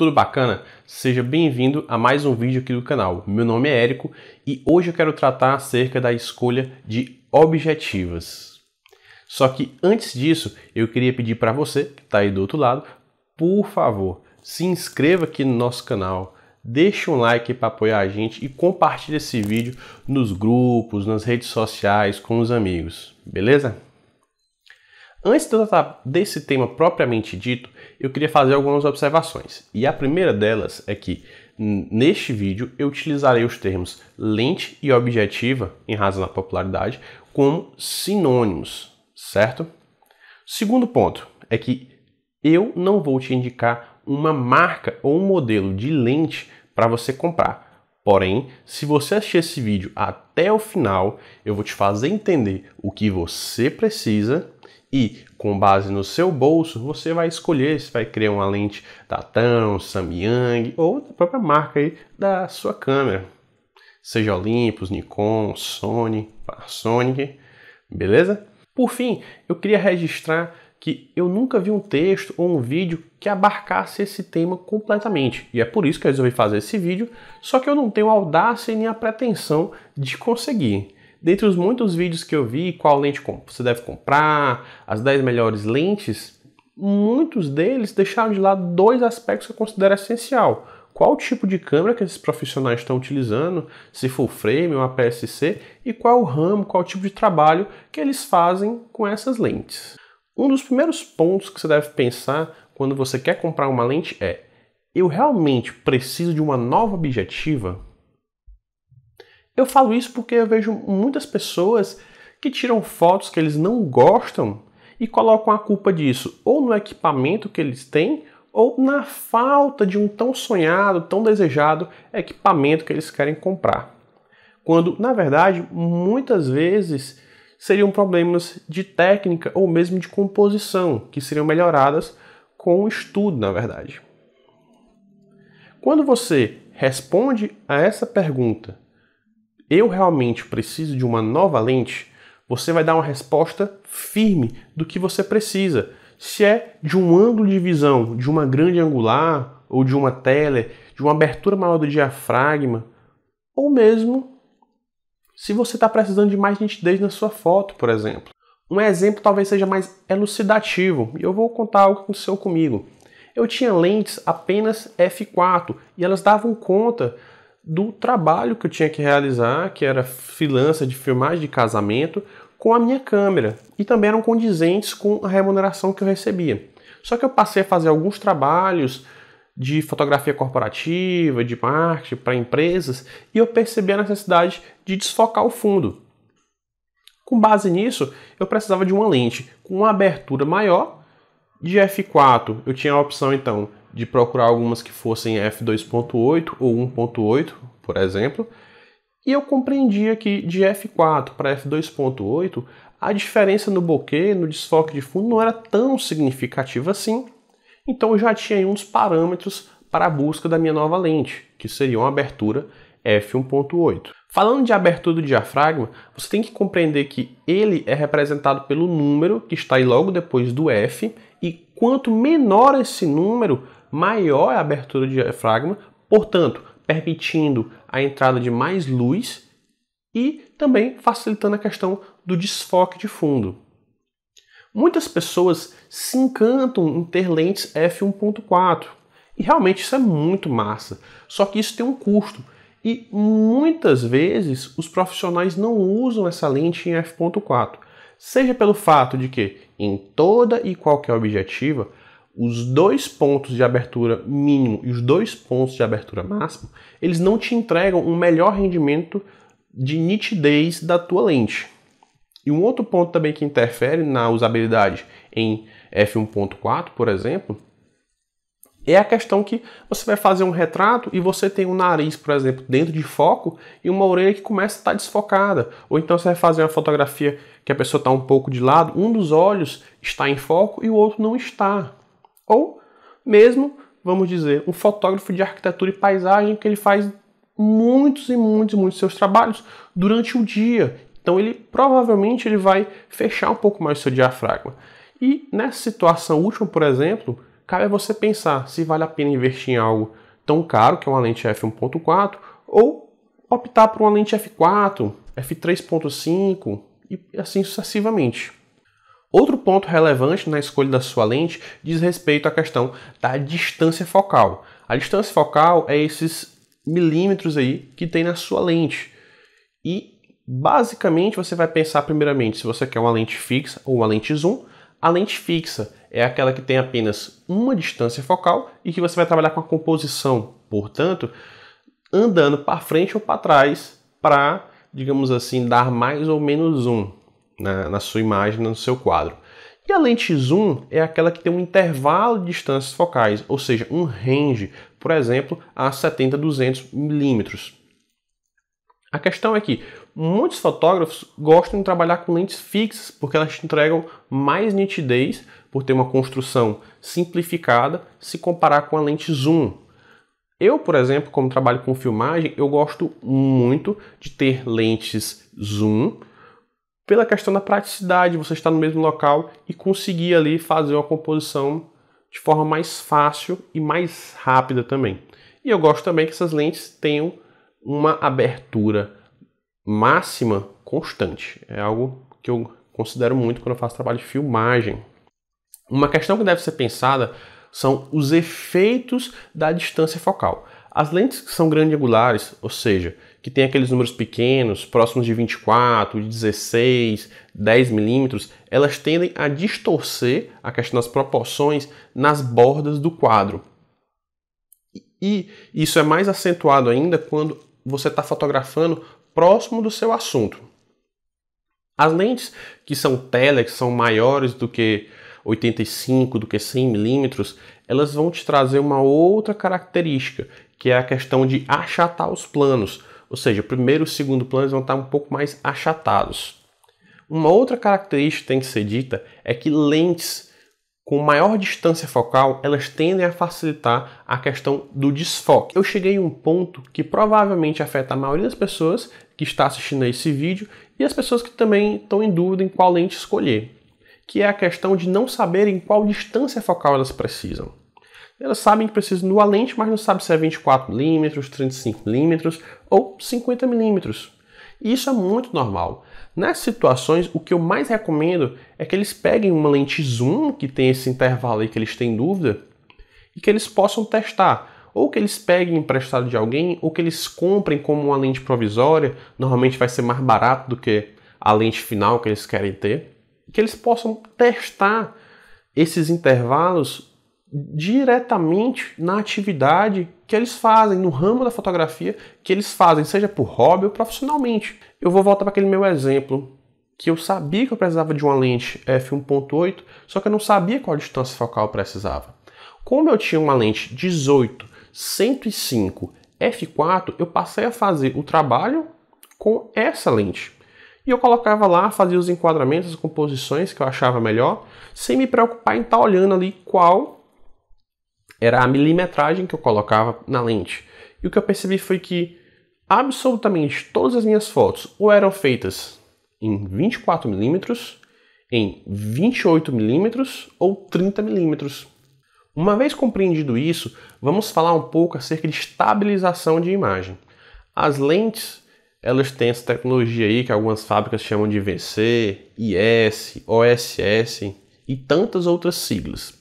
Tudo bacana? Seja bem-vindo a mais um vídeo aqui do canal. Meu nome é Érico e hoje eu quero tratar acerca da escolha de objetivas. Só que antes disso, eu queria pedir para você que está aí do outro lado, por favor, se inscreva aqui no nosso canal, deixe um like para apoiar a gente e compartilhe esse vídeo nos grupos, nas redes sociais, com os amigos, beleza? Antes de eu tratar desse tema propriamente dito, eu queria fazer algumas observações. E a primeira delas é que neste vídeo eu utilizarei os termos lente e objetiva, em razão da popularidade, como sinônimos, certo? Segundo ponto é que eu não vou te indicar uma marca ou um modelo de lente para você comprar. Porém, se você assistir esse vídeo até o final, eu vou te fazer entender o que você precisa e, com base no seu bolso, você vai escolher se vai criar uma lente da Tamron, Samyang ou da própria marca aí da sua câmera. Seja Olympus, Nikon, Sony, Panasonic, beleza? Por fim, eu queria registrar que eu nunca vi um texto ou um vídeo que abarcasse esse tema completamente. E é por isso que eu resolvi fazer esse vídeo, só que eu não tenho audácia nem a pretensão de conseguir. Dentre os muitos vídeos que eu vi, qual lente você deve comprar, as 10 melhores lentes, muitos deles deixaram de lado dois aspectos que eu considero essencial. Qual tipo de câmera que esses profissionais estão utilizando, se full frame ou APS-C, e qual o ramo, qual tipo de trabalho que eles fazem com essas lentes. Um dos primeiros pontos que você deve pensar quando você quer comprar uma lente é: eu realmente preciso de uma nova objetiva? Eu falo isso porque eu vejo muitas pessoas que tiram fotos que eles não gostam e colocam a culpa disso ou no equipamento que eles têm ou na falta de um tão sonhado, tão desejado equipamento que eles querem comprar. Quando, na verdade, muitas vezes seriam problemas de técnica ou mesmo de composição que seriam melhoradas com o estudo, na verdade. Quando você responde a essa pergunta eu realmente preciso de uma nova lente, você vai dar uma resposta firme do que você precisa. Se é de um ângulo de visão, de uma grande angular, ou de uma tele, de uma abertura maior do diafragma, ou mesmo se você está precisando de mais nitidez na sua foto, por exemplo. Um exemplo talvez seja mais elucidativo, e eu vou contar algo que aconteceu comigo. Eu tinha lentes apenas f4 e elas davam conta do trabalho que eu tinha que realizar, que era freelancer de filmagem de casamento, com a minha câmera e também eram condizentes com a remuneração que eu recebia. Só que eu passei a fazer alguns trabalhos de fotografia corporativa, de marketing para empresas e eu percebi a necessidade de desfocar o fundo. Com base nisso, eu precisava de uma lente com uma abertura maior. De f4, eu tinha a opção então de procurar algumas que fossem f2.8 ou 1.8, por exemplo, e eu compreendia que de f4 para f2.8 a diferença no bokeh, no desfoque de fundo, não era tão significativa assim, então eu já tinha uns parâmetros para a busca da minha nova lente, que seria uma abertura f1.8. Falando de abertura do diafragma, você tem que compreender que ele é representado pelo número que está aí logo depois do f, e quanto menor esse número, maior a abertura do diafragma, portanto, permitindo a entrada de mais luz e também facilitando a questão do desfoque de fundo. Muitas pessoas se encantam em ter lentes f1.4 e realmente isso é muito massa, só que isso tem um custo e muitas vezes os profissionais não usam essa lente em f.4, seja pelo fato de que em toda e qualquer objetiva os dois pontos de abertura mínimo e os dois pontos de abertura máximo, eles não te entregam um melhor rendimento de nitidez da tua lente. E um outro ponto também que interfere na usabilidade em f1.4, por exemplo, é a questão que você vai fazer um retrato e você tem um nariz, por exemplo, dentro de foco e uma orelha que começa a estar desfocada. Ou então você vai fazer uma fotografia que a pessoa está um pouco de lado, um dos olhos está em foco e o outro não está. Ou mesmo, vamos dizer, um fotógrafo de arquitetura e paisagem que ele faz muitos e muitos e muitos seus trabalhos durante o dia. Então ele provavelmente ele vai fechar um pouco mais o seu diafragma. E nessa situação última, por exemplo, cabe a você pensar se vale a pena investir em algo tão caro, que é uma lente f1.4, ou optar por uma lente f4, f3.5 e assim sucessivamente. Outro ponto relevante na escolha da sua lente diz respeito à questão da distância focal. A distância focal é esses milímetros aí que tem na sua lente. E basicamente você vai pensar primeiramente se você quer uma lente fixa ou uma lente zoom. A lente fixa é aquela que tem apenas uma distância focal e que você vai trabalhar com a composição, portanto, andando para frente ou para trás para, digamos assim, dar mais ou menos zoom na, na sua imagem, no seu quadro. E a lente zoom é aquela que tem um intervalo de distâncias focais, ou seja, um range, por exemplo, a 70 200 milímetros. A questão é que muitos fotógrafos gostam de trabalhar com lentes fixas porque elas entregam mais nitidez por ter uma construção simplificada se comparar com a lente zoom. Eu, por exemplo, como trabalho com filmagem, eu gosto muito de ter lentes zoom pela questão da praticidade, você estar no mesmo local e conseguir ali fazer uma composição de forma mais fácil e mais rápida também. E eu gosto também que essas lentes tenham uma abertura máxima constante. É algo que eu considero muito quando eu faço trabalho de filmagem. Uma questão que deve ser pensada são os efeitos da distância focal. As lentes que são grande-angulares, ou seja, que tem aqueles números pequenos, próximos de 24, de 16, 10 milímetros, elas tendem a distorcer a questão das proporções nas bordas do quadro. E isso é mais acentuado ainda quando você está fotografando próximo do seu assunto. As lentes que são tele, que são maiores do que 85, do que 100 milímetros, elas vão te trazer uma outra característica, que é a questão de achatar os planos. Ou seja, o primeiro e o segundo plano vão estar um pouco mais achatados. Uma outra característica que tem que ser dita é que lentes com maior distância focal, elas tendem a facilitar a questão do desfoque. Eu cheguei a um ponto que provavelmente afeta a maioria das pessoas que está assistindo a esse vídeo e as pessoas que também estão em dúvida em qual lente escolher, que é a questão de não saberem qual distância focal elas precisam. Elas sabem que precisam de uma lente, mas não sabem se é 24mm, 35mm ou 50mm. E isso é muito normal. Nessas situações, o que eu mais recomendo é que eles peguem uma lente zoom, que tem esse intervalo aí que eles têm dúvida, e que eles possam testar. Ou que eles peguem emprestado de alguém, ou que eles comprem como uma lente provisória, normalmente vai ser mais barato do que a lente final que eles querem ter. Que eles possam testar esses intervalos diretamente na atividade que eles fazem, no ramo da fotografia que eles fazem, seja por hobby ou profissionalmente. Eu vou voltar para aquele meu exemplo, que eu sabia que eu precisava de uma lente f1.8, só que eu não sabia qual distância focal eu precisava. Como eu tinha uma lente 18 105 f4, eu passei a fazer o trabalho com essa lente. E eu colocava lá, fazia os enquadramentos, as composições que eu achava melhor, sem me preocupar em estar tá olhando ali qual era a milimetragem que eu colocava na lente. E o que eu percebi foi que absolutamente todas as minhas fotos ou eram feitas em 24 mm, em 28 mm ou 30 mm. Uma vez compreendido isso, vamos falar um pouco acerca de estabilização de imagem. As lentes, elas têm essa tecnologia aí que algumas fábricas chamam de VC, IS, OSS e tantas outras siglas.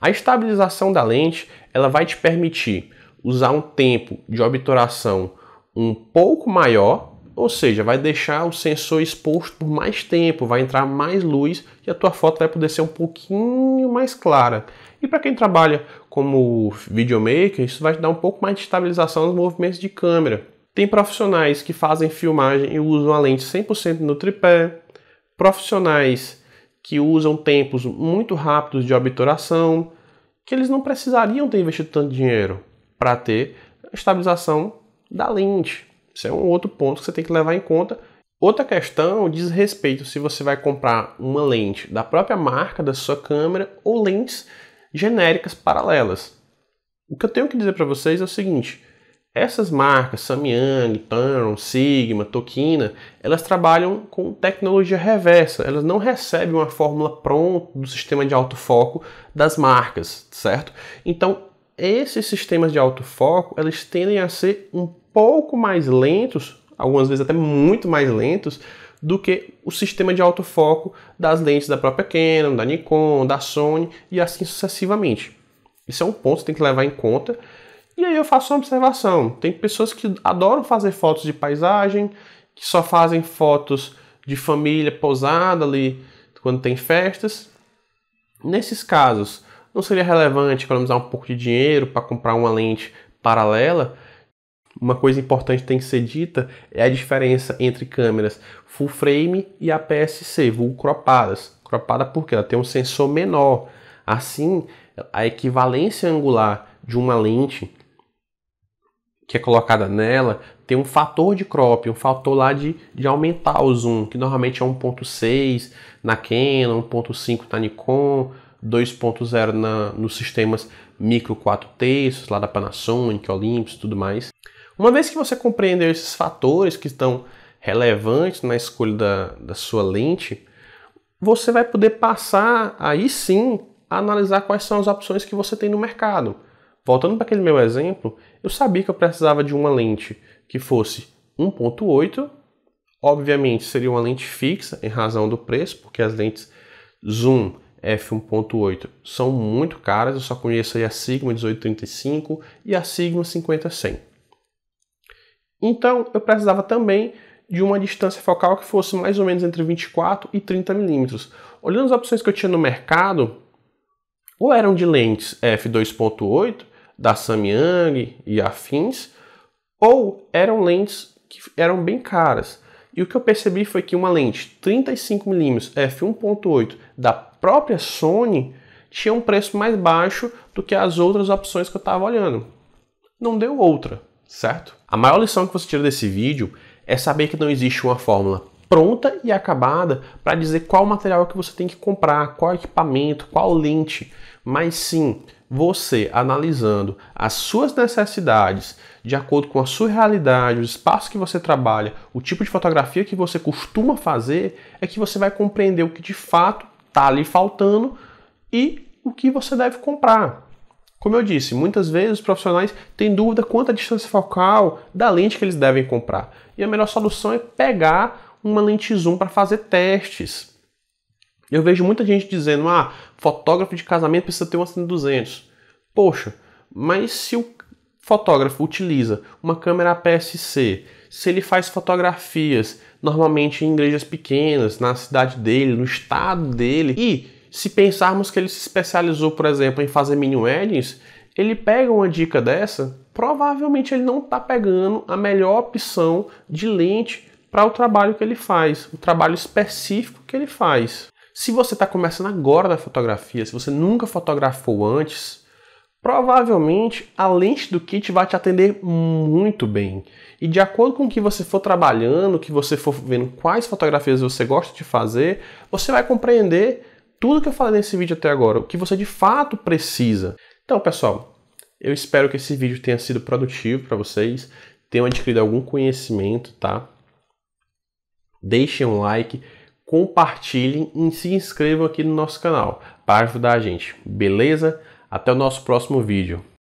A estabilização da lente ela vai te permitir usar um tempo de obturação um pouco maior, ou seja, vai deixar o sensor exposto por mais tempo, vai entrar mais luz e a tua foto vai poder ser um pouquinho mais clara. E para quem trabalha como videomaker, isso vai te dar um pouco mais de estabilização nos movimentos de câmera. Tem profissionais que fazem filmagem e usam a lente 100% no tripé, profissionais que usam tempos muito rápidos de obturação, que eles não precisariam ter investido tanto dinheiro para ter estabilização da lente. Isso é um outro ponto que você tem que levar em conta. Outra questão diz respeito se você vai comprar uma lente da própria marca da sua câmera ou lentes genéricas paralelas. O que eu tenho que dizer para vocês é o seguinte: essas marcas, Samyang, Tamron, Sigma, Tokina, elas trabalham com tecnologia reversa. Elas não recebem uma fórmula pronta do sistema de autofoco das marcas, certo? Então, esses sistemas de autofoco, eles tendem a ser um pouco mais lentos, algumas vezes até muito mais lentos, do que o sistema de autofoco das lentes da própria Canon, da Nikon, da Sony e assim sucessivamente. Isso é um ponto que tem que levar em conta e aí eu faço uma observação. Tem pessoas que adoram fazer fotos de paisagem, que só fazem fotos de família pousada ali quando tem festas. Nesses casos, não seria relevante economizar um pouco de dinheiro para comprar uma lente paralela? Uma coisa importante que tem que ser dita é a diferença entre câmeras full frame e APS-C, vulgo cropadas. Cropada porque ela tem um sensor menor. Assim, a equivalência angular de uma lente que é colocada nela tem um fator de crop, um fator lá de, de aumentar o zoom, que normalmente é 1.6 na Canon, 1.5 na Nikon, 2.0 na, nos sistemas micro 4 terços, lá da Panasonic, Olympus e tudo mais. Uma vez que você compreendeu esses fatores que estão relevantes na escolha da, da sua lente, você vai poder passar aí sim a analisar quais são as opções que você tem no mercado. Voltando para aquele meu exemplo, eu sabia que eu precisava de uma lente que fosse 1.8, obviamente seria uma lente fixa em razão do preço, porque as lentes zoom f1.8 são muito caras, eu só conheço a Sigma 1835 e a Sigma 50-100. Então eu precisava também de uma distância focal que fosse mais ou menos entre 24 e 30 milímetros. Olhando as opções que eu tinha no mercado, ou eram de lentes f2.8 da Samyang e afins, ou eram lentes que eram bem caras. E o que eu percebi foi que uma lente 35mm f1.8 da própria Sony tinha um preço mais baixo do que as outras opções que eu estava olhando. Não deu outra, certo? A maior lição que você tira desse vídeo é saber que não existe uma fórmula pronta e acabada para dizer qual material que você tem que comprar, qual equipamento, qual lente, mas sim você analisando as suas necessidades de acordo com a sua realidade, o espaço que você trabalha, o tipo de fotografia que você costuma fazer, é que você vai compreender o que de fato está ali faltando e o que você deve comprar. Como eu disse, muitas vezes os profissionais têm dúvida quanto à distância focal da lente que eles devem comprar. E a melhor solução é pegar uma lente zoom para fazer testes. Eu vejo muita gente dizendo: ah, fotógrafo de casamento precisa ter uma 200. Poxa, mas se o fotógrafo utiliza uma câmera APS-C, se ele faz fotografias normalmente em igrejas pequenas, na cidade dele, no estado dele, e se pensarmos que ele se especializou, por exemplo, em fazer mini weddings, ele pega uma dica dessa, provavelmente ele não está pegando a melhor opção de lente para o trabalho que ele faz, o trabalho específico que ele faz. Se você está começando agora na fotografia, se você nunca fotografou antes, provavelmente a lente do kit vai te atender muito bem. E de acordo com o que você for trabalhando, que você for vendo quais fotografias você gosta de fazer, você vai compreender tudo que eu falei nesse vídeo até agora, o que você de fato precisa. Então, pessoal, eu espero que esse vídeo tenha sido produtivo para vocês, tenham adquirido algum conhecimento, tá? Deixem um like, compartilhem e se inscrevam aqui no nosso canal para ajudar a gente, beleza? Até o nosso próximo vídeo.